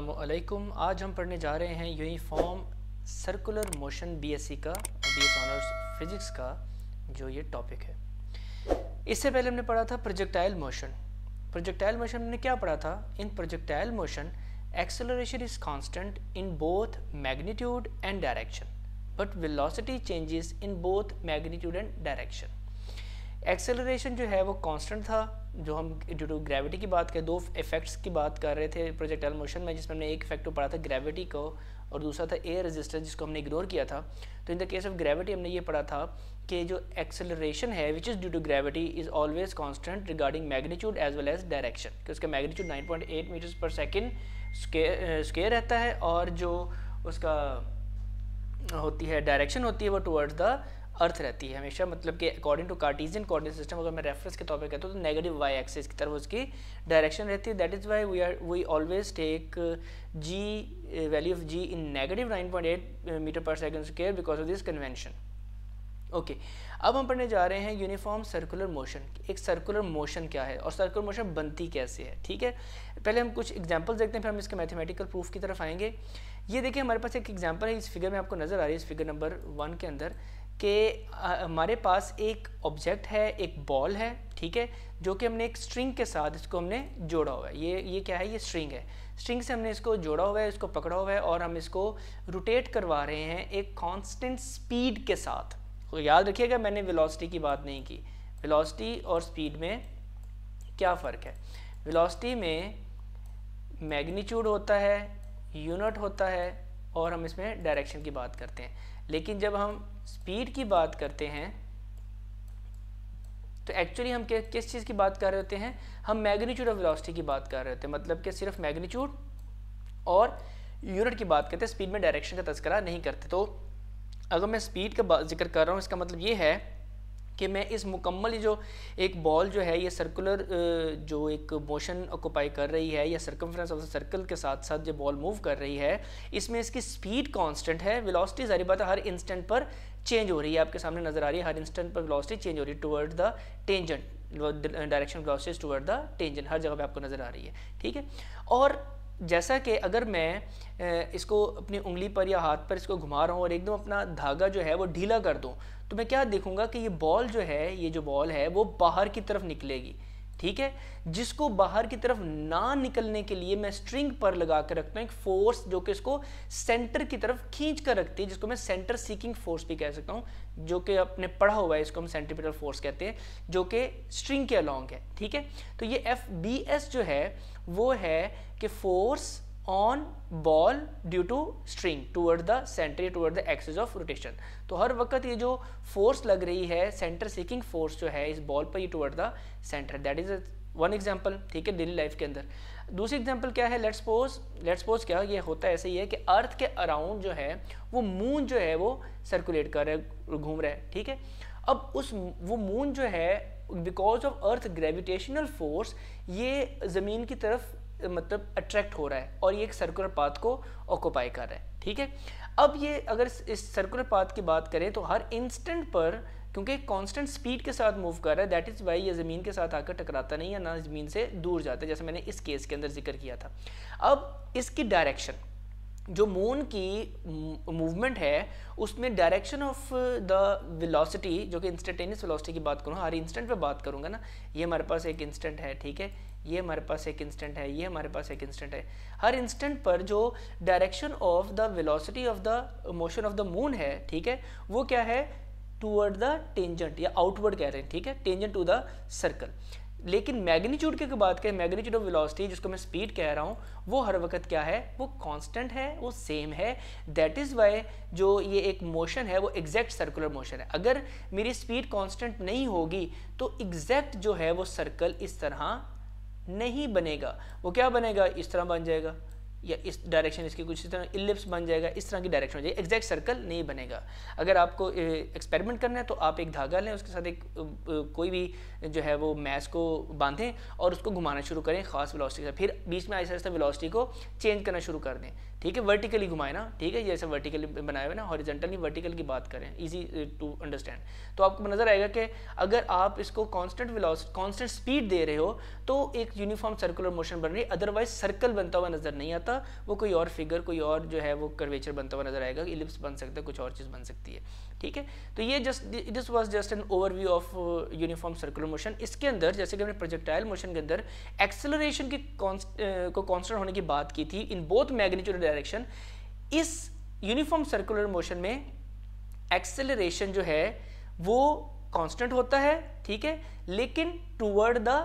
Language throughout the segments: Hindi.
असलकुम आज हम पढ़ने जा रहे हैं यूनिफॉर्म सर्कुलर मोशन बीएससी का बीएस ऑनर्स फिजिक्स का, जो ये टॉपिक है। इससे पहले हमने पढ़ा था प्रोजेक्टाइल मोशन प्रोजेक्टाइल मोशन हमने क्या पढ़ा था? In projectile motion acceleration is constant in both magnitude and direction but velocity changes in both magnitude and direction acceleration जो है वो कांस्टेंट था, जो हम ड्यू टू ग्रेविटी की बात करें, दो इफेक्ट्स की बात कर रहे थे प्रोजेक्टाइल मोशन में, जिसमें हमने एक इफ़ेक्ट को पढ़ा था ग्रेविटी को, और दूसरा था एयर रेजिस्टेंस जिसको हमने इग्नोर किया था। तो in the case of gravity हमने ये पढ़ा था कि जो एक्सेलरेशन है which is due to gravity is always constant regarding magnitude as well as direction कि उसका magnitude 9.8 metres per second square रहता है, और जो उसका होती है डायरेक्शन होती है वो टुवर्ड्स द अर्थ रहती है हमेशा। मतलब कि according to Cartesian coordinate system अगर मैं रेफरेंस के तौर पर कहता हूँ तो नेगेटिव वाई एक्सिस की तरफ़ उसकी डायरेक्शन रहती है। That is why we are we always take G value of G in negative 9.8 metre per second square because of this convention okay अब हम पढ़ने जा रहे हैं यूनिफॉर्म सर्कुलर मोशन एक सर्कुलर मोशन क्या है और सर्कुलर मोशन बनती कैसे है? ठीक है? पहले हम कुछ एग्जांपल्स देखते हैं, फिर हम इसके मैथमेटिकल प्रूफ की तरफ़ आएँगे। ये देखिए, हमारे पास एक एग्जांपल है, इस फिगर में आपको नज़र आ रही है, इस फिगर नंबर वन के अंदर। कि हमारे पास एक ऑब्जेक्ट है, एक बॉल है, ठीक है, जो कि हमने एक स्ट्रिंग के साथ इसको हमने जोड़ा हुआ है। ये ये क्या है? ये स्ट्रिंग है। स्ट्रिंग से हमने इसको जोड़ा हुआ है, इसको पकड़ा हुआ है और हम इसको रोटेट करवा रहे हैं एक कांस्टेंट स्पीड के साथ। तो याद रखिएगा, मैंने वेलोसिटी की बात नहीं की। वेलोसिटी और स्पीड में क्या फ़र्क है? वेलोसिटी में मैग्नीट्यूड होता है यूनिट होता है और हम इसमें डायरेक्शन की बात करते हैं। लेकिन जब हम स्पीड की बात करते हैं तो एक्चुअली हम किस चीज़ की बात कर रहे होते हैं? हम मैग्नीट्यूड ऑफ़ वेलोसिटी की बात कर रहे होते हैं मतलब कि सिर्फ़ मैग्नीट्यूड और यूनिट की बात करते हैं स्पीड में डायरेक्शन का तस्करा नहीं करते। तो अगर मैं स्पीड का ज़िक्र कर रहा हूँ, इसका मतलब ये है कि मैं इस मुकम्मल जो एक बॉल जो है, ये सर्कुलर जो एक मोशन ऑक्यूपाई कर रही है, या सर्कमफ्रेंस ऑफ़ द सर्कल के साथ साथ जो बॉल मूव कर रही है, इसमें इसकी स्पीड कांस्टेंट है वेलोसिटी जारी बात है हर इंस्टेंट पर चेंज हो रही है। आपके सामने नज़र आ रही है, हर इंस्टेंट पर वेलोसिटी चेंज हो रही है toward the tangent direction velocity toward the tangent हर जगह पे आपको नज़र आ रही है, ठीक है? और जैसा कि अगर मैं इसको अपनी उंगली पर या हाथ पर इसको घुमा रहा हूँ और एकदम अपना धागा जो है वो ढीला कर दूँ तो मैं क्या देखूँगा कि ये बॉल जो है, ये जो बॉल है वो बाहर की तरफ़ निकलेगी, ठीक है? जिसको बाहर की तरफ़ ना निकलने के लिए मैं स्ट्रिंग पर लगा कर रखता हूँ, एक फोर्स जो कि इसको सेंटर की तरफ़ खींच कर रखती है, जिसको मैं सेंटर सीकिंग फोर्स भी कह सकता हूँ, जो कि अपने पढ़ा हुआ है इसको हम सेंट्रीपिटल फोर्स कहते हैं, जो कि स्ट्रिंग के अलॉन्ग है, ठीक है? तो ये एफ़ बी एस जो है वो है कि force on ball due to string toward the centre toward the axis of rotation तो हर वक्त ये जो फोर्स लग रही है सेंटर सीकिंग फोर्स जो है, इस बॉल पर ये toward the centre that is one example ठीक है डेली लाइफ के अंदर. दूसरी एग्ज़ाम्पल क्या है? लेट्स सपोज़ लेट्स सपोज़ क्या ये होता है, ऐसे ही है कि अर्थ के अराउंड जो है, वो मून जो है, वो सर्कुलेट कर रहा है घूम रहा है ठीक है? अब उस, वो मून जो है because of Earth gravitational force ये ज़मीन की तरफ़ मतलब अट्रैक्ट हो रहा है और ये एक सर्कुलर पाथ को ऑक्यूपाई कर रहा है, ठीक है? अब ये अगर इस सर्कुलर पाथ की बात करें तो हर इंस्टेंट पर, क्योंकि कांस्टेंट स्पीड के साथ मूव कर रहा है दैट इज़ वाई ये ज़मीन के साथ आकर टकराता नहीं है, ना ज़मीन से दूर जाता है, जैसे मैंने इस केस के अंदर ज़िक्र किया था। अब इसकी डायरेक्शन जो मून की मूवमेंट है, उसमें डायरेक्शन ऑफ़ द वेलोसिटी जो कि इंस्टेंटेनियस वेलोसिटी की बात करूँ, हर इंस्टेंट पे बात करूँगा ना, ये हमारे पास एक इंस्टेंट है, ठीक है? ये हमारे पास एक इंस्टेंट है, ये हमारे पास एक इंस्टेंट है। हर इंस्टेंट पर जो direction of the velocity of the motion of the moon है, ठीक है? वो क्या है? टूवर्ड द टेंजेंट या आउटवर्ड कह रहे हैं, ठीक है? टेंजेंट टू द सर्कल लेकिन मैग्नीट्यूड की बात करें, मैग्नीट्यूड ऑफ़ वेलोसिटी, जिसको मैं स्पीड कह रहा हूँ, वो हर वक्त क्या है? वो कांस्टेंट है, वो सेम है। दैट इज़ वाई जो ये एक मोशन है, वो एग्जैक्ट सर्कुलर मोशन है। अगर मेरी स्पीड कांस्टेंट नहीं होगी तो एग्जैक्ट जो है, वो सर्कल इस तरह नहीं बनेगा। वो क्या बनेगा? इस तरह बन जाएगा। या इस डायरेक्शन इसकी कुछ इस तरह इलिप्स बन जाएगा, इस तरह की डायरेक्शन हो जाएगी। एग्जैक्ट सर्कल नहीं बनेगा। अगर आपको एक्सपेरिमेंट करना है तो आप एक धागा लें, उसके साथ एक कोई भी जो है वो मैस को बांधें और उसको घुमाना शुरू करें, खास वेलोसिटी से फिर बीच में ऐसा ऐसा वेलोसिटी को चेंज करना शुरू कर दें। ठीक है वर्टिकली घुमाए ना ठीक है जैसे वर्टिकली बनाए हुए ना हॉरिजेंटली वर्टिकल की बात करें इजी टू अंडरस्टैंड तो आपको नज़र आएगा कि अगर आप इसको कांस्टेंट वेलोसिटी कांस्टेंट स्पीड दे रहे हो तो एक यूनिफॉर्म सर्कुलर मोशन बन रही है अदरवाइज़ सर्कल बनता हुआ नज़र नहीं आता वो कोई और फिगर कोई और जो है वो कर्वेचर बनता हुआ नज़र आएगा इलिप्स बन सकता है कुछ और चीज़ बन सकती है ठीक है? तो ये just this was just an overview of uniform circular motion इसके अंदर जैसे कि हमने प्रोजेक्टाइल मोशन के अंदर एक्सेलरेशन की uh, को कांस्टेंट होने की बात की थी इन बोथ मैग्नीट्यूड डायरेक्शन इस यूनिफॉर्म सर्कुलर मोशन में एक्सेलरेशन जो है, वो कांस्टेंट होता है, ठीक है? लेकिन टूवर्ड द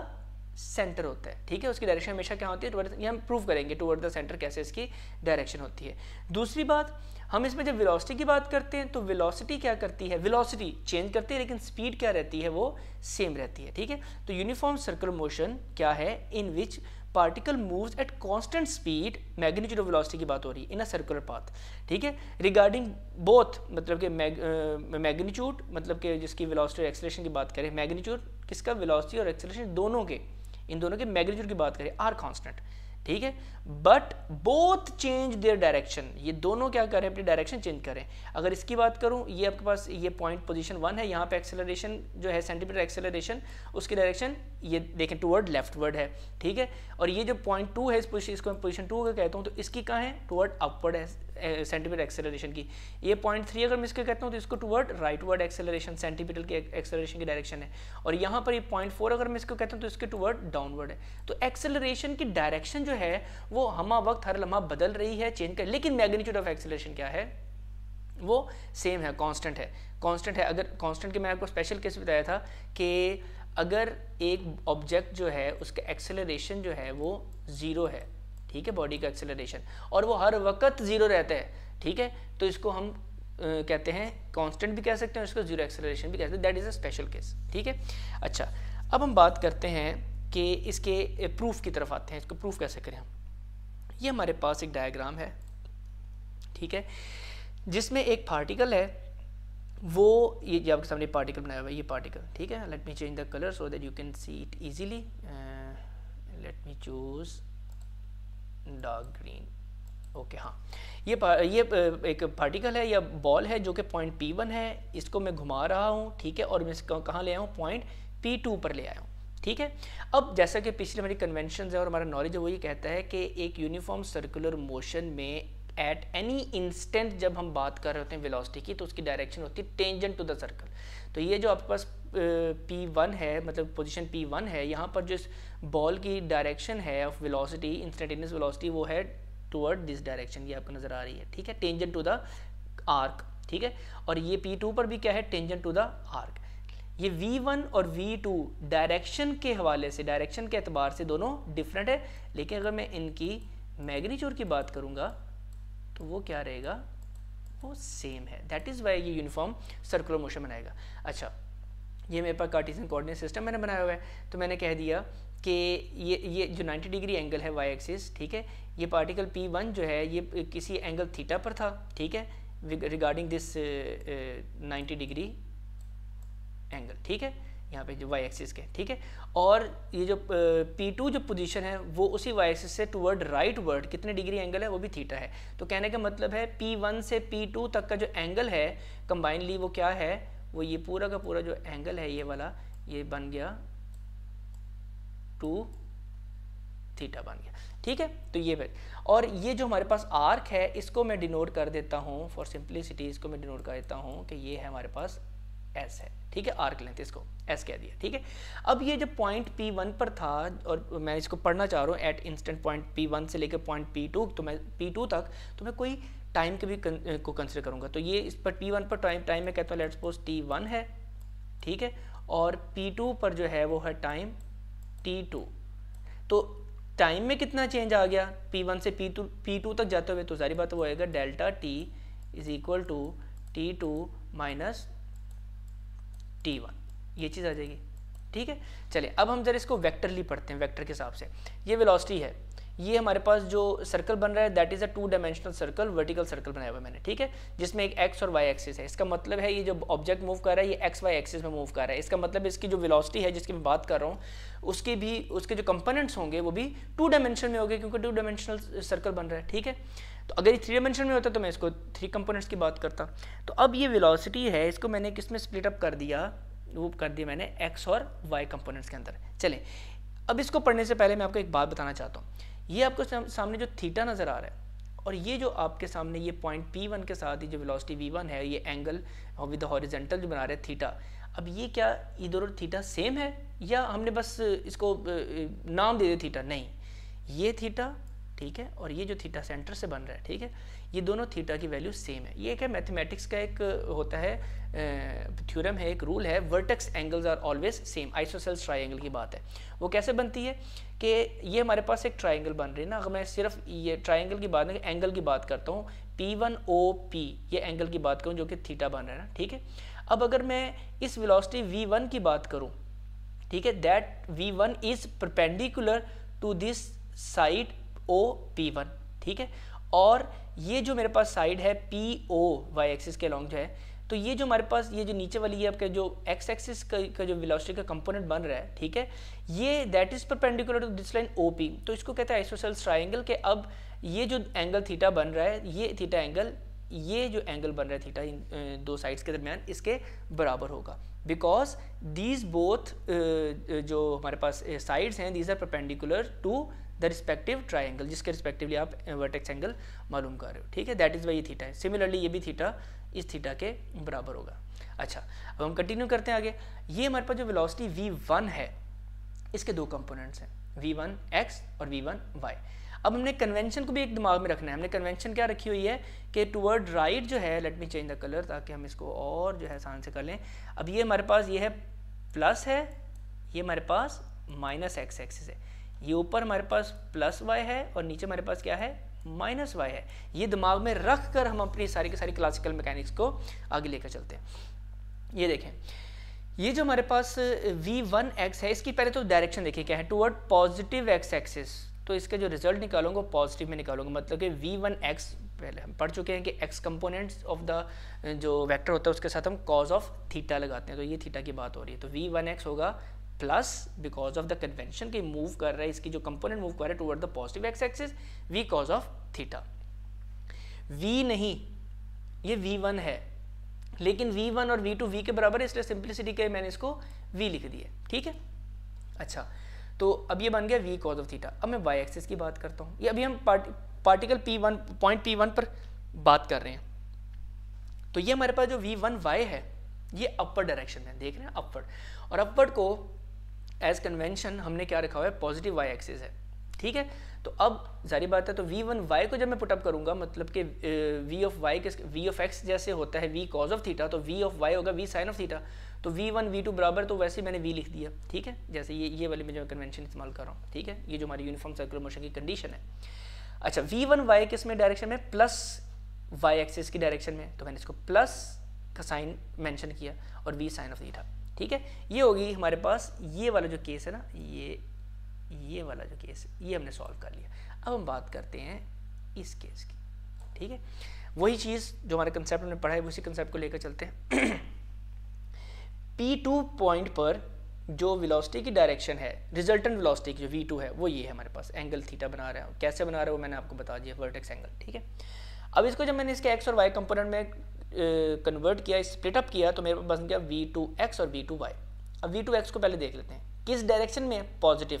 सेंटर होता है, ठीक है? उसकी डायरेक्शन हमेशा क्या होती है? टुवर्ड ये हम प्रूव करेंगे टुवर्ड द सेंटर कैसे इसकी डायरेक्शन होती है। दूसरी बात, हम इसमें जब वेलोसिटी की बात करते हैं तो वेलोसिटी क्या करती है? वेलोसिटी चेंज करती है, लेकिन स्पीड क्या रहती है? वो सेम रहती है, ठीक है? तो यूनिफॉर्म सर्कुलर मोशन क्या है? In which particle moves at constant speed magnitude of velocity की बात हो रही है इन अ सर्कुलर पाथ ठीक है? रिगार्डिंग बोथ मतलब कि मैग्नीट्यूड मतलब कि जिसकी वेलोसिटी और एक्सलेशन की बात करें मैग्नीट्यूड किसका वेलोसिटी और एक्सेलरेशन दोनों के, इन दोनों के मैग्नीट्यूड की बात करें आर कांस्टेंट ठीक है? But both change their direction ये दोनों क्या करें? अपनी डायरेक्शन चेंज करें। अगर इसकी बात करूँ, ये आपके पास ये पॉइंट पोजीशन वन है, यहाँ पे एक्सेलरेशन जो है सेंटीमीटर एक्सेलरेशन उसकी डायरेक्शन ये देखें टूवर्ड लेफ्टवर्ड है। ठीक है? और ये जो पॉइंट टू है, इस पोजिशन इसको पोजिशन टू अगर कहता हूँ तो इसकी कहाँ है? टूवर्ड अपवर्ड है। सेंटीमीटर एक्सेलरेशन की। ये पॉइंट थ्री अगर मैं इसको कहता हूँ तो इसको toward rightward acceleration centimetre की एक्सेलरेशन की डायरेक्शन है। और यहाँ पर ये पॉइंट फोर अगर मैं इसको कहता हूँ तो इसके टूवर्ड डाउनवर्ड है। तो एक्सेलरेशन की डायरेक्शन जो है, वो हमा वक्त, हर लम्हा बदल रही है चेंज कर, लेकिन मैग्नीट्यूड ऑफ़ एक्सेलरेशन क्या है? वो सेम है कांस्टेंट है। कांस्टेंट है, अगर कांस्टेंट के मैं आपको स्पेशल केस बताया था कि अगर एक ऑब्जेक्ट जो है, उसका एक्सेलरेशन जो है, वो ज़ीरो है। ठीक है बॉडी का एक्सेलरेशन और वो हर वक्त ज़ीरो रहता है ठीक है? तो इसको हम आ, कहते हैं कांस्टेंट भी कह सकते हैं इसको ज़ीरो एक्सेलरेशन भी कहते हैं। That is a special case ठीक है? अच्छा अब हम बात करते हैं कि इसके प्रूफ की तरफ़ आते हैं। इसको प्रूफ कैसे करें हम? ये हमारे पास एक डायग्राम है ठीक है? जिसमें एक पार्टिकल है वो ये जो आपके सामने पार्टिकल बनाया हुआ है ये पार्टिकल ठीक है? Let me change the colour so that you can see it easily let me choose dark green. Okay हाँ। ये ये एक पार्टिकल है, या बॉल है जो कि पॉइंट पी वन है, इसको मैं घुमा रहा हूँ, ठीक है, और मैं इसको कहाँ ले आया हूँ पॉइंट पी टू पर ले आया हूँ, ठीक है? अब जैसा कि पिछले हमारी कन्वेंशन है और हमारा नॉलेज है, वो ये कहता है कि एक यूनिफॉर्म सर्कुलर मोशन में एट एनी इंस्टेंट जब हम बात कर रहे होते हैं वेलोसिटी की तो उसकी डायरेक्शन होती है टेंजेंट टू द सर्कल तो ये जो आपके पास पी वन है मतलब पोजीशन पी वन है, यहाँ पर जो बॉल की डायरेक्शन है ऑफ़ वेलोसिटी इंस्टेंटेनियस वेलोसिटी वो है टुवर्ड दिस डायरेक्शन ये आपको नज़र आ रही है, ठीक है? टेंजेंट टू द आर्क ठीक है? और ये पी टू पर भी क्या है? टेंजेंट टू द आर्क ये V1 और V2 डायरेक्शन के हवाले से डायरेक्शन के अतबार से दोनों डिफरेंट है, लेकिन अगर मैं इनकी मैग्नीट्यूड की बात करूँगा तो वो क्या रहेगा? वो सेम है. दैट इज़ वाई ये यूनिफॉर्म सर्कुलर मोशन बनाएगा. अच्छा ये मेरे पास कार्टिसन कोऑर्डिनेट सिस्टम मैंने बनाया हुआ है। तो मैंने कह दिया कि ये ये जो 90 डिग्री एंगल है वाई एक्सिस ठीक है, ये पार्टिकल P1 जो है, ये किसी एंगल थीटा पर था, ठीक है रिगार्डिंग दिस 90 डिग्री एंगल ठीक है, यहाँ पे जो वाई एक्सिस के, ठीक है, और ये जो पी टू जो पोजीशन है, वो उसी वाई एक्सिस से टूवर्ड राइट वर्ड कितने डिग्री एंगल है, वो भी थीटा है। तो कहने का मतलब है पी वन से पी टू तक का जो एंगल है कंबाइनली वो क्या है वो ये पूरा का पूरा जो एंगल है ये वाला, ये बन गया टू थीटा बन गया। ठीक है? तो ये और ये जो हमारे पास आर्क है, इसको मैं डिनोट कर देता हूँ फॉर सिंपलिसिटी इसको मैं डिनोट कर देता हूँ कि ये है हमारे पास एस है। ठीक है? आर्क लेंथ इसको। एस कह दिया। ठीक है? अब ये जो पॉइंट पी वन पर था, और मैं इसको पढ़ना चाह रहा हूँ at instant point P one से लेकर पॉइंट पी टू तो मैं पी टू तक तो मैं कोई टाइम के भी को कंसिडर करूँगा। तो ये इस पर पी वन पर टाइम टाइम में कहता हूँ लेट सपोज़ टी वन है, ठीक है? और पी टू पर जो है, वो है टाइम टी टू तो टाइम में कितना चेंज आ गया? पी वन से पी टू पी टू तक जाते हुए तो सारी बात वो आएगा delta T is equal to T two minus T one ये चीज़ आ जाएगी, ठीक है? चलिए, अब हम जरा इसको वेक्टरली पढ़ते हैं वेक्टर के हिसाब से। ये वेलोसिटी है। ये हमारे पास जो सर्कल बन रहा है that is a two dimensional circle vertical circle बनाया हुआ मैंने, ठीक है? जिसमें एक एक्स और वाई एक्सिस है। इसका मतलब है ये जो ऑब्जेक्ट मूव कर रहा है, ये एक्स वाई एक्सिस में मूव कर रहा है। इसका मतलब इसकी जो वेलोसिटी है, जिसकी मैं बात कर रहा हूँ, उसके भी, उसके जो कंपोनेंट्स होंगे, वो भी टू डायमेंशन में होंगे, क्योंकि टू डायमेंशनल सर्कल बन रहा है, ठीक है? तो अगर ये थ्री डायमेंशन में होता तो मैं इसको थ्री कंपोनेंट्स की बात करता। तो अब ये वेलोसिटी है, इसको मैंने किसमें स्प्लिट अप कर दिया? वो कर दिया मैंने एक्स और वाई कंपोनेंट्स के अंदर। चलें, अब इसको पढ़ने से पहले मैं आपको एक बात बताना चाहता हूँ। ये आपको सामने जो थीटा नज़र आ रहा है, और ये जो आपके सामने ये पॉइंट पी वन के साथ ही जो वेलोसिटी वी वन है, ये एंगल विद हॉरिजेंटल जो बना रहे थीटा, अब ये क्या इधर और थीटा सेम है, या हमने बस इसको नाम दे दिया थीटा? नहीं, ये थीटा ठीक है? और ये जो थीटा सेंटर से बन रहा है, ठीक है? ये दोनों थीटा की वैल्यू सेम है। ये क्या मैथमेटिक्स का एक होता है थ्योरम है, एक रूल है vertex angles are always same isosceles triangle की बात है। वो कैसे बनती है कि ये हमारे पास एक ट्राइंगल बन रही है ना, अगर मैं सिर्फ़ ये ट्राइंगल की बात नहीं एंगल की बात करता हूँ पी वन ओ पी ये एंगल की बात करूँ जो कि थीटा बन रहा है ना, ठीक है? अब अगर मैं इस वेलोसिटी वी वन की बात करूँ, ठीक है that V one is perpendicular to this side O P one ठीक है? और ये जो मेरे पास साइड है पी ओ वाई एक्सिस के लॉन्ग जो है तो ये जो हमारे पास ये जो नीचे वाली है आपके जो एक्स एक्सिस का, जो वेलोसिटी का कंपोनेंट बन रहा है ठीक है? ये that is perpendicular to this line O P तो इसको कहते हैं आइसोसेल्स ट्राइंगल के अब ये जो एंगल थीटा बन रहा है ये थीटा एंगल ये जो एंगल बन रहा है थीटा इन दो साइड्स के दरमियान इसके बराबर होगा। बिकॉज़ दीज बोथ जो हमारे पास साइड्स हैं these are perpendicular to the respective triangle जिसके रिस्पेक्टिवली आप वर्टेक्स एंगल मालूम कर रहे हो। ठीक है? दैट इज़ वाई थीटा है। सिमिलरली ये भी थीटा इस थीटा के बराबर होगा। अच्छा अब हम कंटिन्यू करते हैं आगे। ये हमारे पास जो वेलोसिटी वी वन है, इसके दो कंपोनेंट्स हैं। वी वन एक्स और वी वन वाई अब हमने कन्वेंशन को भी एक दिमाग में रखना है। हमने कन्वेंशन क्या रखी हुई है कि टूवर्ड राइट जो है let me change the colour ताकि हम इसको और जो है आसान से कर लें। अब ये हमारे पास, ये है प्लस है, ये हमारे पास माइनस एक्स एक्सिस है। ये ऊपर हमारे पास प्लस वाई है और नीचे हमारे पास क्या है? माइनस वाई है। ये दिमाग में रख कर हम अपनी सारी की सारी क्लासिकल मैकेनिक्स को आगे लेकर चलते हैं। ये देखें, ये जो हमारे पास v वन एक्स है, इसकी पहले तो डायरेक्शन देखिए क्या है। टूवर्ड पॉजिटिव एक्स एक्सिस तो इसके जो रिज़ल्ट निकालूँगा, वो पॉजिटिव में निकालूँगा। मतलब कि वी वन एक्स पहले हम पढ़ चुके हैं कि एक्स कंपोनेंट्स ऑफ़ द जो वेक्टर होता है, उसके साथ हम कॉज ऑफ़ थीटा लगाते हैं। तो ये थीटा की बात हो रही है। तो वी वन एक्स होगा plus because of the convention की मूव कर रहा है, इसकी जो कंपोनेंट मूव कर रहा है toward the positive X axis V cos of theta V नहीं, ये वी वन है। लेकिन वी वन और वी टू वी के बराबर है, इसलिए सिंप्लिसिटी के मैंने इसको वी लिख दिया ठीक है? अच्छा। तो अब ये बन गया वी कॉज ऑफ़ थीटा अब मैं वाई एक्सिस की बात करता हूँ। ये अभी हम part, particle P one point P one पर बात कर रहे हैं। तो ये हमारे पास जो वी वन वाई है ये अपवर्ड डायरेक्शन में देख रहे हैं अपवर्ड और अपवर्ड को एज कन्वेंशन हमने क्या रखा हुआ है? पॉजिटिव वाई एक्सिस है। ठीक है? तो अब जारी बात है तो वी वन वाई को जब मैं पुटअप करूँगा मतलब कि वी ऑफ़ वाई के वी ऑफ़ एक्स जैसे होता है वी कॉज ऑफ़ थीटा तो वी ऑफ़ वाई होगा वी साइन ऑफ़ थीटा तो वी वन वी टू बराबर तो वैसे मैंने वी लिख दिया, ठीक है? जैसे ये ये वाली मैं जो कन्वेंशन इस्तेमाल कर रहा हूँ, ठीक है? ये जो हमारी यूनिफॉर्म सर्कुलर मोशन की कंडीशन है। अच्छा वी वन वाई किसमें डायरेक्शन में? प्लस वाई एक्सिस की डायरेक्शन में। तो मैंने इसको प्लस का साइन मैंशन किया और वी साइन ऑफ़ थीटा ठीक है? ये होगी हमारे पास ये वाला जो केस है ना, ये ये वाला जो केस ये हमने सॉल्व कर लिया। अब हम बात करते हैं इस केस की, ठीक है? वही चीज़ जो हमारे कंसेप्ट में पढ़ा है, उसी कंसेप्ट को लेकर चलते हैं। P2 पॉइंट पर जो वेलोसिटी की डायरेक्शन है रिजल्टेंट वेलोसिटी की जो V2 है, वो ये है हमारे पास। एंगल थीटा बना रहा है। कैसे बना रहा है वो मैंने आपको बता दिया वर्टेक्स एंगल ठीक है? अब इसको जब मैंने इसके एक्स और वाई कंपोनेंट में कन्वर्ट किया स्प्लिट अप किया तो मेरे पास बन गया वी टू एक्स और वी टू वाई अब वी टू एक्स को पहले देख लेते हैं। किस डायरेक्शन में positive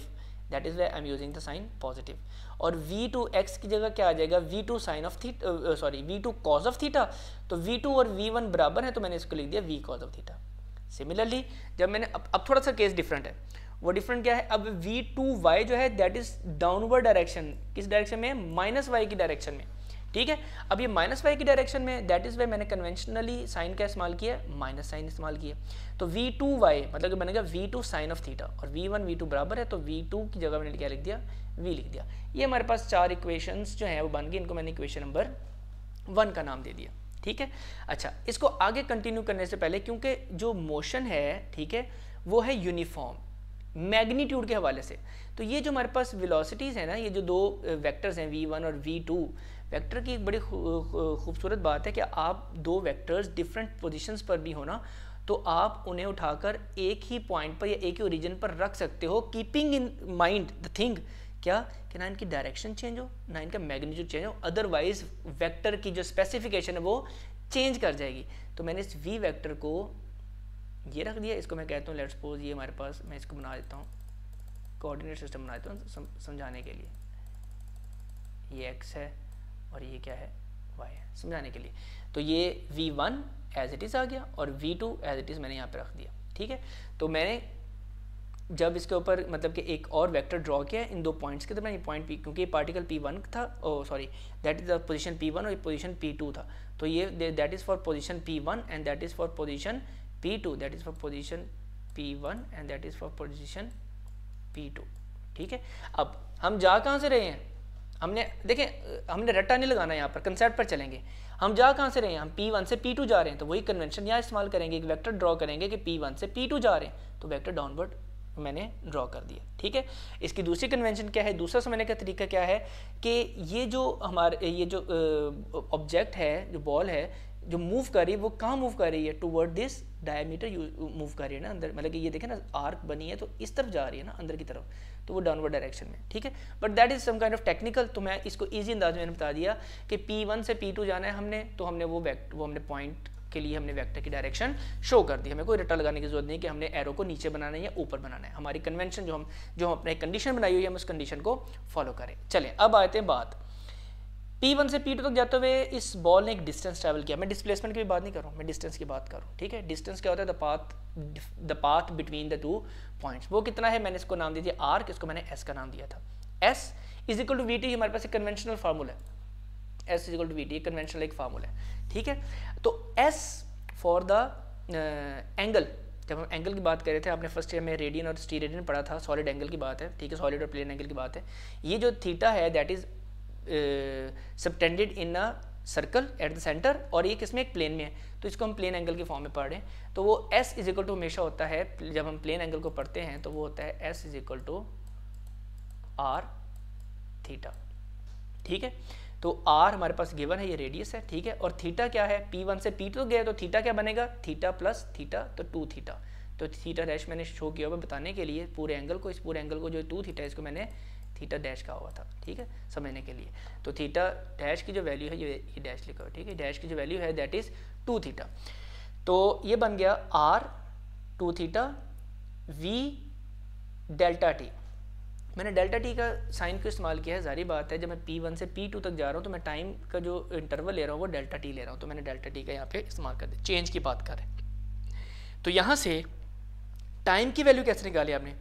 that is why I am using the sign positive और वी टू एक्स की जगह क्या आ जाएगा? V two sine of theta sorry V two cos of theta तो वी टू और वी वन बराबर है तो मैंने इसको लिख दिया V cos of theta similarly जब मैंने अब अब थोड़ा सा केस डिफरेंट है। वो डिफरेंट क्या है? अब वी टू वाई जो है दैट इज़ डाउनवर्ड डायरेक्शन किस डायरेक्शन में? माइनस वाई की डायरेक्शन में। ठीक है? अब ये माइनस वाई की डायरेक्शन में दैट इज़ वाई मैंने कन्वेंशनली साइन का इस्तेमाल किया माइनस साइन इस्तेमाल किया तो वी टू वाई मतलब कि बनेगा V two sine of theta और वी वन वी टू बराबर है तो वी टू की जगह मैंने क्या लिख दिया? वी लिख दिया। ये हमारे पास चार इक्वेशन जो है, वो बन गई इनको मैंने इक्वेशन नंबर वन का नाम दे दिया। ठीक है? अच्छा इसको आगे कंटिन्यू करने से पहले, क्योंकि जो मोशन है, ठीक है, वो है यूनिफॉर्म मैग्नीट्यूड के हवाले से। तो ये जो हमारे पास वेलोसिटीज़ है ना, ये जो दो वेक्टर्स हैं वी वन और वी टू वेक्टर की एक बड़ी खूबसूरत बात है कि आप दो वेक्टर्स डिफरेंट पोजीशंस पर भी होना तो आप उन्हें उठाकर एक ही पॉइंट पर या एक ही ओरिजिन पर रख सकते हो keeping in mind the thing क्या? कि ना इनकी डायरेक्शन चेंज हो, ना इनका मैग्नीट्यूड चेंज हो अदरवाइज़ वेक्टर की जो स्पेसिफिकेशन है वो चेंज कर जाएगी। तो मैंने इस वी वेक्टर को ये रख दिया, इसको मैं कहता हूँ लेट्स सपोज़ ये हमारे पास, मैं इसको बना देता हूँ कोऑर्डिनेट सिस्टम बना देता हूँ समझाने के लिए। ये एक्स है और ये क्या है? वाई है, समझाने के लिए। तो ये V one as it is आ गया और V two as it is मैंने यहाँ पर रख दिया, ठीक है? तो मैंने जब इसके ऊपर मतलब कि एक और वेक्टर ड्रॉ किया इन दो पॉइंट्स के दरमियान पॉइंट पी क्योंकि पार्टिकल पी वन था, ओ sorry that is the position P one और पोजीशन पी टू था। तो ये that is for position P one and that is for position P two that is for position P one and that is for position P two ठीक है? अब, हम जा कहाँ से रहे हैं? हमने, देखें, हमने रट्टा नहीं लगाना यहाँ पर कंसेप्ट पर चलेंगे। हम जा कहाँ से रहे हैं? हम पी वन से पी टू जा रहे हैं तो वही कन्वेंशन यहाँ इस्तेमाल करेंगे, एक वेक्टर ड्रॉ करेंगे कि पी वन से पी टू जा रहे हैं तो वेक्टर डाउनवर्ड मैंने ड्रॉ कर दिया, ठीक है? इसकी दूसरी कन्वेंशन क्या है? दूसरा समझने का तरीका क्या है कि ये जो हमारे, ये जो ऑब्जेक्ट है, जो बॉल है, जो मूव कर रही है, वो कहाँ मूव कर रही है? टूवर्ड दिस डायमीटर मूव कर रही है ना अंदर। मतलब कि ये देखें ना आर्क बनी है तो इस तरफ़ जा रही है ना, अंदर की तरफ़। तो वो डाउनवर्ड डायरेक्शन में, ठीक है? But that is some kind of technical तो मैं इसको ईजी अंदाज में बता दिया कि पी वन से पी टू जाना है हमने तो हमने वो वैक्ट वो हमने पॉइंट के लिए हमने वेक्टर की डायरेक्शन शो कर दी। हमें कोई रट्टा लगाने की ज़रूरत नहीं कि हमने एरो को नीचे बनाना है या ऊपर बनाना है। हमारी कन्वेंशन जो हम जो हम अपने कंडीशन बनाई हुई है, हम उस कंडीशन को फॉलो करें। चलें अब आते हैं बात। P1 से P2 तक जाते हुए इस बॉल ने एक डिस्टेंस ट्रैवल किया। मैं डिस्प्लेसमेंट की भी बात नहीं कर रहा हूँ, मैं डिस्टेंस की बात कर रहा हूँ, ठीक है? डिस्टेंस क्या होता है? The path the path between the two points वो कितना है? मैंने इसको नाम दे दिया आर किसको? मैंने एस का नाम दिया था। S is equal to V T हमारे पास एक कन्वेंशनल फार्मूला है। S is equal to V T conventional एक फार्मूला है ठीक है? तो एस फॉर द एंगल जब हम एंगल की बात कर रहे थे, आपने फ़र्स्ट ईयर में रेडियन और स्टी रेडियन पढ़ा था सॉलिड एंगल की बात है, ठीक है? सॉलिड और प्लेन एंगल की बात है। ये जो थीटा है that is subtended in a circle at the centre और ये किसमें एक प्लेन में है। तो इसको हम प्लेन एंगल के फॉर्म में पढ़ रहे हैं। तो वो एस इज़ इक्वल टू हमेशा होता है, जब हम प्लेन एंगल को पढ़ते हैं तो वो होता है S is equal to R theta ठीक है? तो आर हमारे पास गिवन है, ये रेडियस है, ठीक है? और थीटा क्या है? पी वन से पी टू गया तो थीटा क्या बनेगा? थीटा प्लस थीटा तो टू थीटा तो थीटा डैश मैंने शो किया हुआ बताने के लिए, पूरे एंगल को, इस पूरे एंगल को जो टू थीटा इसको मैंने थीटा डैश का हुआ था, ठीक है? समझने के लिए. तो थीटा डैश की जो वैल्यू है, ये ये डैश लिखा हुआ ठीक है? डैश की जो वैल्यू है दैट इज़ टू थीटा तो ये बन गया R two theta V delta T मैंने डेल्टा टी का साइन को इस्तेमाल किया है? जारी बात है, जब मैं पी वन से पी टू तक जा रहा हूँ तो मैं टाइम का जो इंटरवल ले रहा हूँ, वो डेल्टा टी ले रहा हूँ तो मैंने डेल्टा टी का यहाँ पे इस्तेमाल कर दिया। चेंज की बात करें। तो यहाँ से टाइम की वैल्यू कैसे निकाली आपने?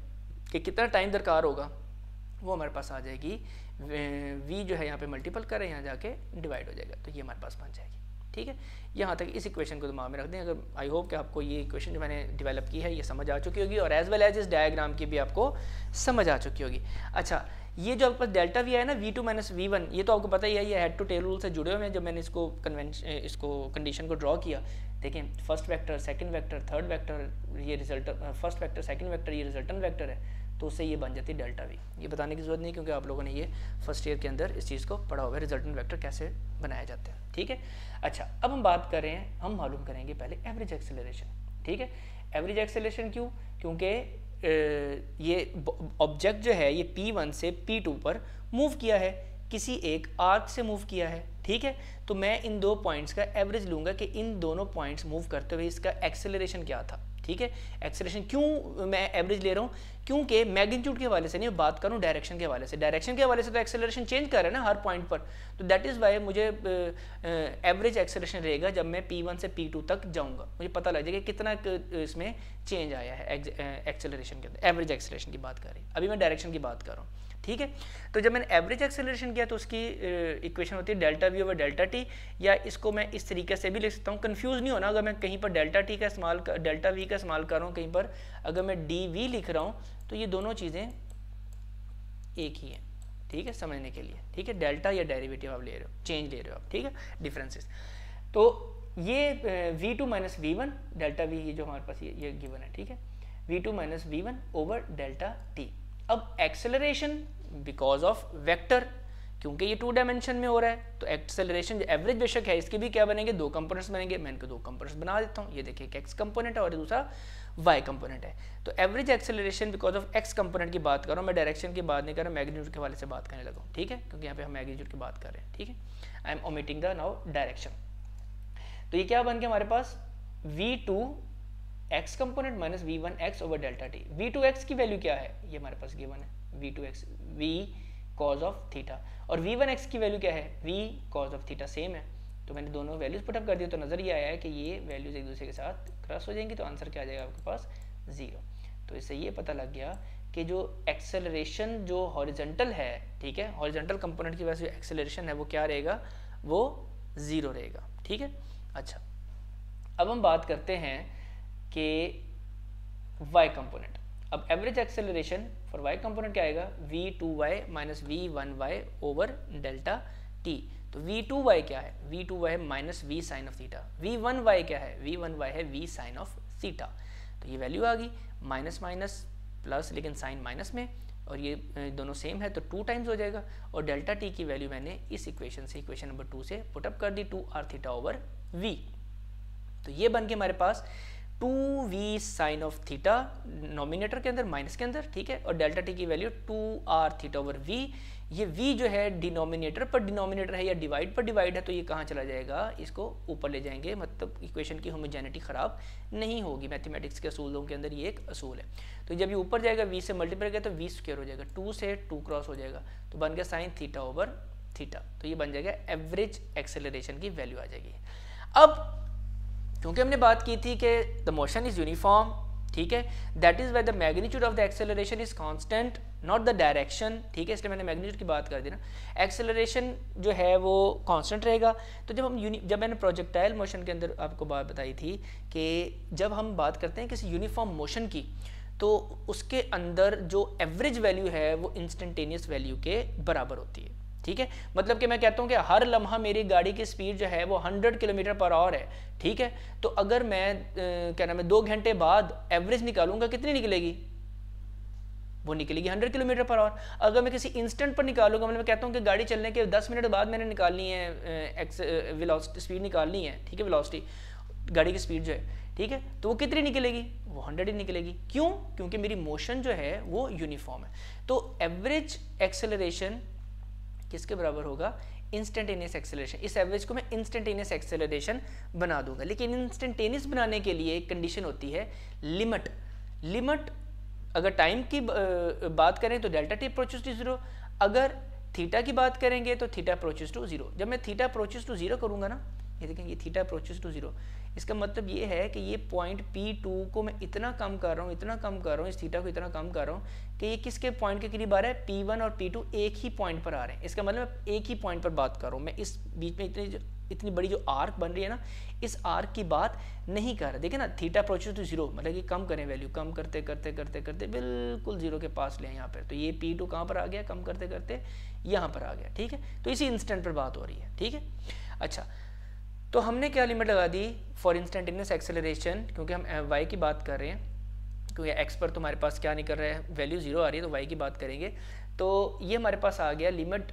कि कितना टाइम दरकार होगा, वो हमारे पास आ जाएगी। वी जो है, यहाँ पे मल्टीपल करें, यहाँ जाके डिवाइड हो जाएगा तो ये हमारे पास बन जाएगी। ठीक है? यहाँ तक इस इक्वेशन को दिमाग में रख दें। अगर आई होप कि आपको ये इक्वेशन जो मैंने डेवलप की है, ये समझ आ चुकी होगी और एज वेल एज इस डायग्राम की भी आपको समझ आ चुकी होगी। अच्छा ये जो आपके पास डेल्टा वी है ना V two minus V one ये तो आपको पता ही है, ये हेड टू टेल रूल से जुड़े हुए हैं, जब मैंने इसको कन्वेंशन इसको कंडीशन को ड्रॉ किया। देखें first vector second vector third vector ये result first vector second vector ये रिजल्टन वेक्टर है। तो उससे ये बन जाती है डेल्टा वी ये बताने की ज़रूरत नहीं क्योंकि आप लोगों ने ये फ़र्स्ट ईयर के अंदर इस चीज़ को पढ़ा हुआ है रिजल्टेंट वेक्टर कैसे बनाया जाता है, ठीक है? अच्छा अब हम बात कर रहे हैं, हम मालूम करेंगे पहले एवरेज एक्सेलरेशन ठीक है? एवरेज एक्सेलरेशन क्यों? क्योंकि ये ऑब्जेक्ट जो है, ये P1 से P2 पर मूव किया है, किसी एक आर्क से मूव किया है, ठीक है? तो मैं इन दो पॉइंट्स का एवरेज लूँगा कि इन दोनों पॉइंट्स मूव करते हुए इसका एक्सेलरेशन क्या था, ठीक है? एक्सेलरेशन क्यों मैं एवरेज ले रहा हूँ? क्योंकि मैग्नीट्यूड के हवाले से नहीं, बात करूँ डायरेक्शन के हवाले से। डायरेक्शन के हवाले से तो एक्सेलरेशन चेंज कर रहा है ना हर पॉइंट पर। तो दैट इज़ वाई मुझे एवरेज एक्सेलरेशन रहेगा जब मैं पी वन से पी टू तक जाऊँगा। मुझे पता लग जाएगा कितना इसमें चेंज आया है एक्सेलरेशन के अंदर। एवरेज एक्सेलरेशन की बात कर रही अभी मैं डायरेक्शन की बात कर रहा हूँ। ठीक है? तो जब मैंने एवरेज एक्सेलरेशन किया तो उसकी इक्वेशन होती है delta V over delta T या इसको मैं इस तरीके से भी लिख सकता हूँ। कन्फ्यूज़ नहीं होना अगर मैं कहीं पर डेल्टा टी का इस्तेमाल डेल्टा वी का इस्तेमाल कर रहा हूँ कहीं पर। अगर मैं डी वी लिख रहा हूँ तो ये दोनों चीज़ें एक ही हैं, ठीक है, समझने के लिए, ठीक है, डेल्टा या डेरिवेटिव आप ले रहे हो, चेंज ले रहे हो आप, ठीक है डिफरेंसेस तो ये V two minus V one delta V ये जो हमारे पास ये ये गिवन है, ठीक है V two minus V one over delta T अब एक्सेलरेशन बिकॉज़ ऑफ़ वेक्टर क्योंकि ये टू डायमेंशन में हो रहा है तो एक्सेलरेशन जो एवरेज बेशक है, इसके भी क्या बनेंगे? दो कंपोनेंट्स बनेंगे। मैं इनको दो कंपोनेंट्स बना देता हूँ। ये देखिए एक एक्स कंपोनेंट है और दूसरा वाई कंपोनेंट है। तो average acceleration because of X component की बात कर रहा हूँ, मैं डायरेक्शन की बात नहीं कर रहा मैग्नीट्यूड के वाले से बात करने लगा ठीक है? क्योंकि यहाँ पे हम मैग्नीट्यूड की बात कर रहे हैं। ठीक है? I am omitting the now direction तो ये क्या बन गया हमारे पास? V two X component minus V one X over delta T V two X की वैल्यू क्या है? ये हमारे पास गिवन है। V two X V cos of theta और वी वन एक्स की वैल्यू क्या है? V cos of theta same है. तो मैंने दोनों वैल्यूज़ पुटअप कर दिया तो नज़र ये आया है कि ये वैल्यूज़ एक दूसरे के साथ क्रॉस हो जाएँगी तो आंसर क्या आ जाएगा आपके पास? ज़ीरो तो इससे ये पता लग गया कि जो एक्सेलरेशन जो हॉरिजेंटल है, ठीक है? हॉरिजेंटल कंपोनेंट की वजह से एक्सेलरेशन है, वो क्या रहेगा? वो ज़ीरो रहेगा. ठीक है? अच्छा. अब हम बात करते हैं कि वाई कंपोनेंट अब average acceleration for y component क्या आएगा? V two Y minus V one Y over delta T तो v टू वाई क्या है? V टू वाई है minus V sine of theta v one Y क्या है? V वन वाई है v साइन ऑफ़ थीटा तो ये वैल्यू आ गई माइनस माइनस प्लस लेकिन साइन माइनस में और ये दोनों सेम है तो टू टाइम्स हो जाएगा और डेल्टा टी की वैल्यू मैंने इस इक्वेशन से इक्वेशन नंबर टू से पुटअप कर दी two R theta over V तो ये बन के हमारे पास two V sine of theta nominator के अंदर, माइनस के अंदर, ठीक है? और डेल्टा टी की value two R theta over V. ये v जो है डिनोमिनेटर पर डिनोमिनेटर है या डिवाइड पर डिवाइड है तो ये कहाँ चला जाएगा? इसको ऊपर ले जाएँगे। मतलब इक्वेशन की होमोजेनिटी खराब नहीं होगी। मैथमेटिक्स के असूलों के अंदर ये एक असूल है। तो जब ये ऊपर जाएगा v से मल्टीप्लाई किया तो v स्क्र हो जाएगा। टू से टू क्रॉस हो जाएगा। तो बन गया साइन थीटा ओवर थीटा। तो ये बन जाएगा एवरेज एक्सेलरेशन की वैल्यू आ जाएगी। अब क्योंकि हमने बात की थी कि द मोशन इज़ यूनिफॉर्म ठीक है? That is why the magnitude of the acceleration is constant not the direction ठीक है? इसलिए मैंने मैग्नीट्यूड की बात कर दी ना। एक्सेलरेशन जो है वो कांस्टेंट रहेगा। तो जब हम जब मैंने प्रोजेक्टाइल मोशन के अंदर आपको बात बताई थी कि जब हम बात करते हैं किसी यूनिफॉर्म मोशन की तो उसके अंदर जो एवरेज वैल्यू है वो इंस्टेंटेनियस वैल्यू के बराबर होती है। ठीक है? मतलब कि मैं कहता हूँ कि हर लम्हा मेरी गाड़ी की स्पीड जो है वो 100 किलोमीटर पर आवर है, ठीक है? तो अगर मैं क्या नाम है, दो घंटे बाद एवरेज निकालूँगा, कितनी निकलेगी? वो निकलेगी 100 किलोमीटर पर आवर अगर मैं किसी इंस्टेंट पर निकालूँगा मतलब मैं कहता हूँ कि गाड़ी चलने के 10 मिनट बाद मैंने निकालनी है एक्स स्पीड निकालनी है, ठीक है वेलोसिटी गाड़ी की स्पीड जो है, ठीक है? तो वो कितनी निकलेगी? वो हंड्रेड ही निकलेगी. क्यों? क्योंकि मेरी मोशन जो है वो यूनिफॉर्म है. तो एवरेज एक्सेलरेशन किसके बराबर होगा? इंस्टेंटेनियस एक्सेलरेशन इस एवरेज को मैं इंस्टेंटेनियस एक्सेलरेशन बना दूँगा। लेकिन इंस्टेंटेनियस बनाने के लिए एक कंडीशन होती है लिमिट लिमिट अगर टाइम की बात करें तो delta T approaches to zero अगर थीटा की बात करेंगे तो थीटा अप्रोचेस टू ज़ीरो जब मैं थीटा अप्रोचेस टू ज़ीरो करूँगा ना, ये देखें ये थीटा अप्रोचेस टू ज़ीरो इसका मतलब ये है कि ये पॉइंट पी टू को मैं इतना कम कर रहा हूँ, इतना कम कर रहा हूँ, इस थीटा को इतना कम कर रहा हूँ कि ये किसके पॉइंट के करीब आ रहा है? पी वन और पी टू एक ही पॉइंट पर आ रहे हैं। इसका मतलब एक ही पॉइंट पर बात कर रहा हूँ। मैं इस बीच में इतनी इतनी बड़ी जो आर्क बन रही है ना, इस आर्क की बात नहीं कर रहा। देखिए ना थीटा अप्रोचेस टू ज़ीरो मतलब कि कम करें वैल्यू कम करते करते करते करते बिल्कुल ज़ीरो के पास लें यहाँ पर। तो ये पी टू कहाँ पर आ गया? कम करते करते यहाँ पर आ गया, ठीक है? तो इसी इंस्टेंट पर बात हो रही है, ठीक है? अच्छा तो हमने क्या लिमिट लगा दी? फॉर इंस्टेंटेनियस एक्सेलरेशन क्योंकि हम वाई की बात कर रहे हैं, क्योंकि एक्स पर तुम्हारे पास क्या नहीं कर रहा है? वैल्यू ज़ीरो आ रही है तो वाई की बात करेंगे। तो ये हमारे पास आ गया limit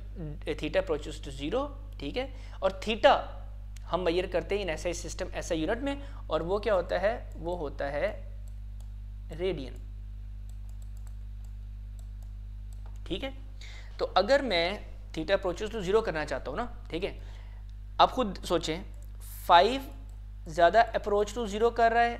theta approaches to zero ठीक है? और थीटा हम मैयर करते हैं इन ऐसा सिस्टम ऐसा यूनिट में, और वो क्या होता है? वो होता है रेडियन ठीक है? तो अगर मैं थीटा अप्रोचेस टू ज़ीरो करना चाहता हूँ ना, ठीक है? आप खुद सोचें फाइव ज़्यादा अप्रोच टू ज़ीरो कर रहा है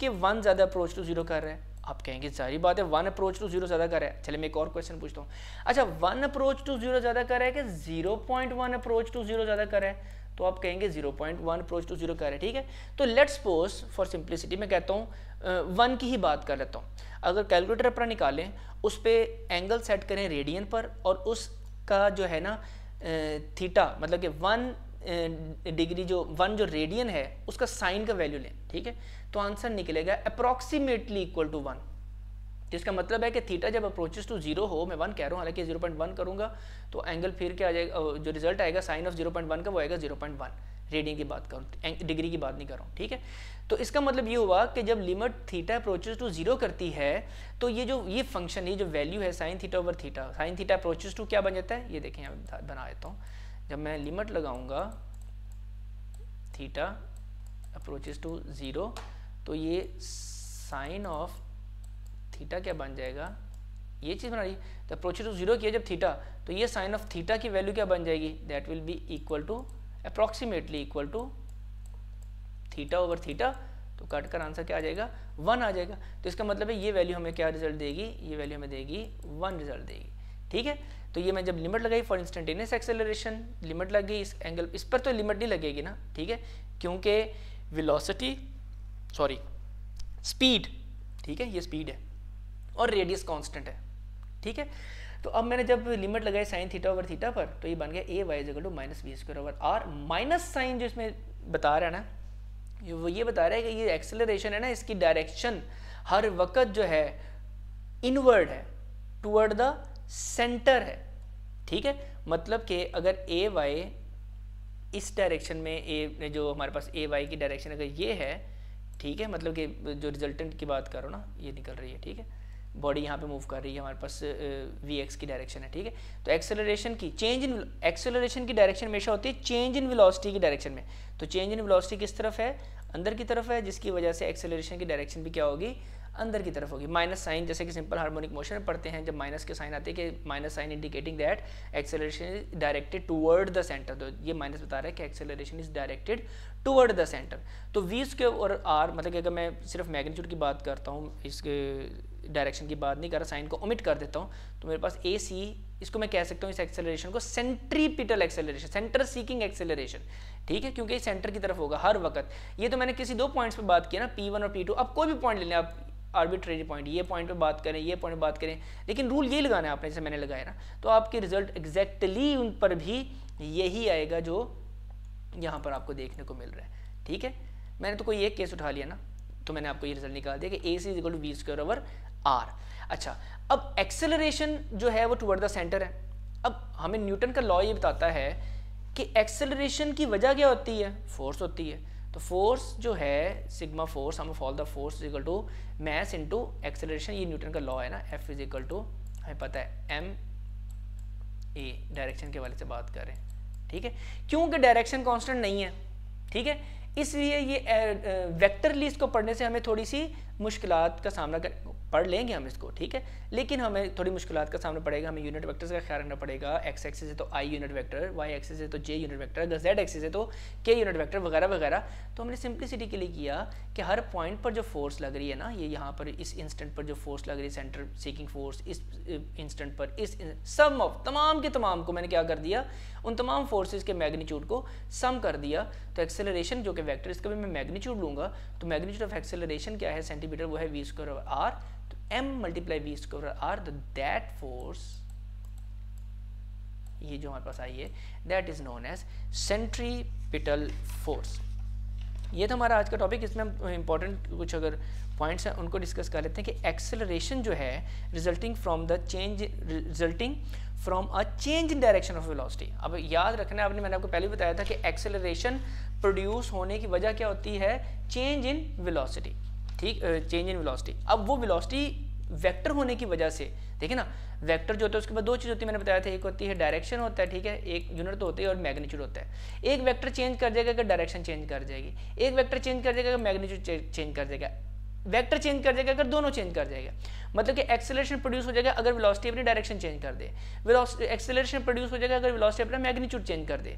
कि वन ज़्यादा अप्रोच टू ज़ीरो कर रहा है? आप कहेंगे, सारी बात है वन अप्रोच टू ज़ीरो ज़्यादा कर रहा है। चलिए, मैं एक और क्वेश्चन पूछता हूँ। अच्छा वन अप्रोच टू ज़ीरो ज़्यादा कर रहा है कि zero point one approach to zero ज़्यादा कर रहा है? तो आप कहेंगे zero point one approach to zero कर रहे हैं, ठीक है? तो लेट सपोज़ फॉर सिंप्लिसिटी मैं कहता हूँ वन की ही बात कर लेता हूँ। अगर कैलकुलेटर अपना निकालें, उस पर एंगल सेट करें रेडियन पर और उसका जो है ना थीटा मतलब कि वन डिग्री जो वन जो रेडियन है, उसका साइन का वैल्यू लें, ठीक है? तो आंसर निकलेगा अप्रोक्सीमेटली इक्वल टू वन जिसका मतलब है कि थीटा जब अप्रोचेस टू ज़ीरो हो, मैं वन कह रहा हूँ, हालाँकि ज़ीरो पॉइंट वन करूँगा तो एंगल फिर क्या आ जाएगा जो रिज़ल्ट आएगा sine of zero point one का, वो आएगा ज़ीरो पॉइंट वन रेडियन की बात करूँ डिग्री की बात नहीं कर रहा हूँ, ठीक है? तो इसका मतलब ये हुआ कि जब limit theta approaches to zero करती है तो ये जो, ये फ़ंक्शन ये जो वैल्यू है sine theta over theta sine theta approaches to क्या बन जाता है? ये देखें बना देता हूँ। जब मैं लिमिट लगाऊँगा थीटा अप्रोचेज टू ज़ीरो तो ये साइन ऑफ़ थीटा क्या बन जाएगा? ये चीज़ बना रही तो अप्रोचेज टू ज़ीरो किया जब थीटा तो ये साइन ऑफ़ थीटा की वैल्यू क्या बन जाएगी? That will be equal to approximately equal to theta over theta तो कट कर आंसर क्या आ जाएगा? वन आ जाएगा। तो इसका मतलब है ये वैल्यू हमें क्या रिज़ल्ट देगी? ये वैल्यू हमें देगी वन रिज़ल्ट देगी। ठीक है? तो ये मैं जब लिमिट लगाई फॉर इंस्टेंटेनियस एक्सेलरेशन लिमिट लग गई इस एंगल इस पर तो लिमिट नहीं लगेगी ना, ठीक है? क्योंकि वेलोसिटी सॉरी स्पीड ठीक है? ये स्पीड है और रेडियस कांस्टेंट है, ठीक है? तो अब मैंने जब लिमिट लगाई साइन थीटा ओवर थीटा पर तो ये बन गया A Y equal to minus B square over R minus sign जो इसमें बता रहा है ना वो ये बता रहा है कि ये एक्सेलरेशन है ना, इसकी डायरेक्शन हर वक्त जो है इनवर्ड है टूवर्ड द सेंटर है। ठीक है? मतलब कि अगर ए वाई इस डायरेक्शन में ए जो हमारे पास ए वाई की डायरेक्शन अगर ये है, ठीक है? मतलब कि जो रिजल्टेंट की बात करो ना, ये निकल रही है, ठीक है? बॉडी यहाँ पे मूव कर रही है, हमारे पास वी एक्स की डायरेक्शन है, ठीक है? तो एक्सेलरेशन की चेंज इन एक्सेलरेशन की डायरेक्शन हमेशा होती है चेंज इन वेलोसिटी की डायरेक्शन में। तो चेंज इन वेलोसिटी किस तरफ़ है? अंदर की तरफ़ है, जिसकी वजह से एक्सेलरेशन की डायरेक्शन भी क्या होगी? अंदर की तरफ़ होगी। माइनस साइन जैसे कि सिंपल हार्मोनिक मोशन पढ़ते हैं, जब माइनस के साइन आते हैं कि minus sign indicating that acceleration is directed toward the centre तो ये माइनस बता रहा है कि acceleration is directed toward the centre तो वी के और आर मतलब कि अगर मैं सिर्फ़ मैग्नीट्यूड की बात करता हूँ, इसके डायरेक्शन की बात नहीं कर रहा, साइन को ओमिट कर देता हूँ तो मेरे पास ए सी इसको मैं कह सकता हूँ इस एक्सेलरेशन को centripetal acceleration centre seeking acceleration ठीक है? क्योंकि सेंटर की तरफ़ होगा हर वक्त। ये तो मैंने किसी दो पॉइंट्स पे बात किया ना पी वन और पी टू अब कोई भी पॉइंट ले लें, आप आर्बिट्रेरी पॉइंट ये पॉइंट पे बात करें, ये पॉइंट बात करें। लेकिन रूल ये लगाना है आपने, जैसे मैंने लगाया ना तो आपके रिज़ल्ट एग्जैक्टली उन पर भी यही आएगा जो यहाँ पर आपको देखने को मिल रहा है। ठीक है? मैंने तो कोई एक केस उठा लिया ना तो मैंने आपको ये रिज़ल्ट निकाल दिया कि A C equal to V square over R अच्छा अब एक्सेलरेशन जो है वो टुवर्ड द सेंटर है। अब हमें न्यूटन का लॉ ये बताता है कि एक्सेलरेशन की वजह क्या होती है? फोर्स होती है। तो फोर्स जो है सिग्मा फोर्स हम fall the force equal to mass into acceleration ये न्यूटन का लॉ है ना एफ़ इजिकल टू हमें पता है एम ए डायरेक्शन के वाले से बात कर रहे हैं। ठीक है? क्योंकि डायरेक्शन कांस्टेंट नहीं है, ठीक है? इसलिए ये वेक्टर लिस्ट को पढ़ने से हमें थोड़ी सी मुश्किल का सामना कर, पढ़ लेंगे हम इसको, ठीक है? लेकिन हमें थोड़ी मुश्किल का सामना पड़ेगा, हमें यूनिट वेक्टर्स का ख्याल रखना पड़ेगा एक्स एक्सिस है तो I unit vector Y axis है तो जे यूनिट वेक्टर अगर जेड एक्सिस है तो के यूनिट वेक्टर वगैरह वगैरह। तो हमने सिंप्लिसिटी के लिए किया कि हर पॉइंट पर जो फोर्स लग रही है ना, ये यहाँ पर इस इंस्टेंट पर जो फोर्स लग रही है सेंटर सीकिंग फोर्स इस इंस्टेंट पर, इस सम ऑफ़ तमाम के तमाम को मैंने क्या कर दिया? उन तमाम फोर्सेज के मैग्नीट्यूड को सम कर दिया। तो एक्सेलरेशन जो कि वैक्टर इसका भी मैं मैग्नीट्यूड लूँगा। तो मैग्नीट्यूड ऑफ़ एक्सेलरेशन क्या है? सेंटीमीटर वो है V square R m multiply v square r, the that force, ये जो हमारे पास आई है that is known as centripetal force ये तो हमारा आज का टॉपिक इसमें हम इंपॉर्टेंट कुछ अगर पॉइंट्स हैं, उनको डिस्कस कर लेते हैं कि एक्सेलरेशन जो है resulting from the change resulting from a change in direction of velocity अब याद रखना, आपने, मैंने आपको पहले बताया था कि एक्सेलरेशन प्रोड्यूस होने की वजह क्या होती है? चेंज इन वेलोसिटी ठीक चेंज इन वेलोसिटी अब वो वेलोसिटी वेक्टर होने की वजह से ठीक है ना वेक्टर जो होता है, उसके बाद दो चीज़ होती है, मैंने बताया था, एक होती है डायरेक्शन होता है, ठीक है, एक यूनिट तो होती है और मैग्नीट्यूड होता है। एक वेक्टर चेंज कर जाएगा अगर डायरेक्शन चेंज कर जाएगी। एक वेक्टर चेंज कर जाएगा अगर मैग्नीट्यूड चेंज कर जाएगा वेक्टर चेंज कर जाएगा अगर दोनों चेंज कर जाएगा मतलब कि एक्सेलरेशन प्रोड्यूस हो जाएगा अगर वेलोसिटी अपनी डायरेक्शन चेंज कर दे। एक्सेलरेशन प्रोड्यूस हो जाएगा अगर वेलोसिटी अपना मैग्नीट्यूड चेंज कर दे।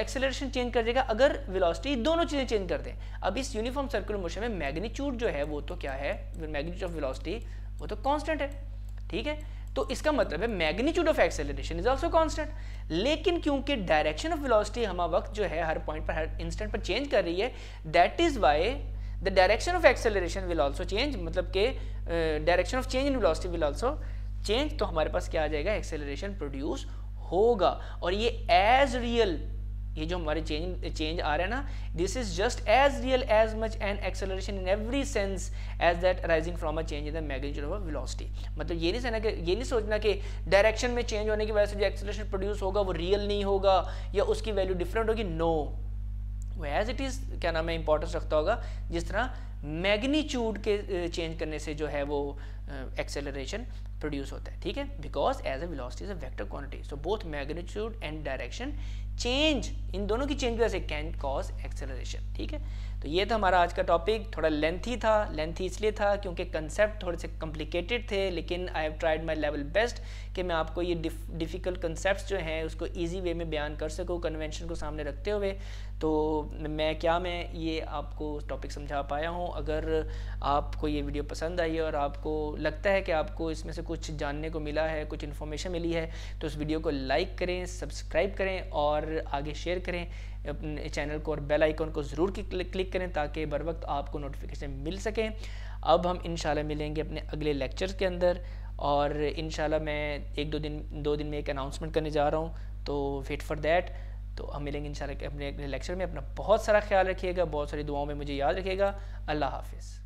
एक्सेलरेशन चेंज कर जाएगा अगर वेलोसिटी दोनों चीज़ें चेंज कर दे। अब इस यूनिफॉर्म सर्कुलर मोशन में मैग्नीट्यूड जो है, वो तो क्या है? मैग्नीट्यूड ऑफ़ वेलोसिटी वो तो कांस्टेंट है। ठीक है? तो इसका मतलब है magnitude of acceleration is also constant लेकिन क्योंकि डायरेक्शन ऑफ़ वेलोसिटी हम वक्त जो है, हर पॉइंट पर, हर इंस्टेंट पर चेंज कर रही है that is why the direction of acceleration will also change मतलब के direction of change in velocity will also change तो हमारे पास क्या आ जाएगा? एक्सेलरेशन प्रोड्यूस होगा। और ये एज रियल ये जो हमारे चेंज चेंज आ रहा है ना this is just as real as much an acceleration in every sense as that rising from a change in the magnitude of velocity मतलब ये नहीं सोचना कि, ये नहीं सोचना कि डायरेक्शन में चेंज होने की वजह से जो एक्सेलरेशन प्रोड्यूस होगा, वो रियल नहीं होगा, या उसकी वैल्यू डिफरेंट होगी? नो वो एज इट इज़ क्या नाम है इंपॉर्टेंस रखता होगा। जिस तरह मैग्नीच्यूड के चेंज करने से जो है वो एक्सेलरेशन प्रोड्यूस होता है, ठीक है? Because as a velocity is a vector so both magnitude and direction change इन दोनों की चेंज वजह से कैन कॉज एक्सेलरेशन ठीक है? तो ये था हमारा आज का टॉपिक थोड़ा लेंथी था लेंथी इसलिए था क्योंकि कंसेप्ट थोड़े से कॉम्प्लिकेटेड थे, लेकिन I have tried my level best कि मैं आपको ये डिफ़िकल्ट कंसेप्ट जो हैं उसको ईजी वे में बयान कर सकूँ कन्वेंशन को सामने रखते हुए। तो मैं क्या, मैं ये आपको टॉपिक समझा पाया हूँ। अगर आपको ये वीडियो पसंद आई और आपको लगता है कि आपको इसमें से कुछ जानने को मिला है, कुछ इन्फॉर्मेशन मिली है तो उस वीडियो को लाइक करें सब्सक्राइब करें और आगे शेयर करें। अपने चैनल को और बेल आइकन को ज़रूर क्लिक करें ताकि बर वक्त आपको नोटिफिकेशन मिल सकें। अब हम इन मिलेंगे अपने अगले लेक्चर के अंदर और इन मैं एक दो दिन दो दिन में एक अनाउंसमेंट करने जा रहा हूँ तो वेट फॉर देट तो हम मिलेंगे इन अपने अगले लेक्चर में। अपना बहुत सारा ख्याल रखिएगा, बहुत सारी दुआओं में मुझे याद रखिएगा। अल्लाह हाफिज़।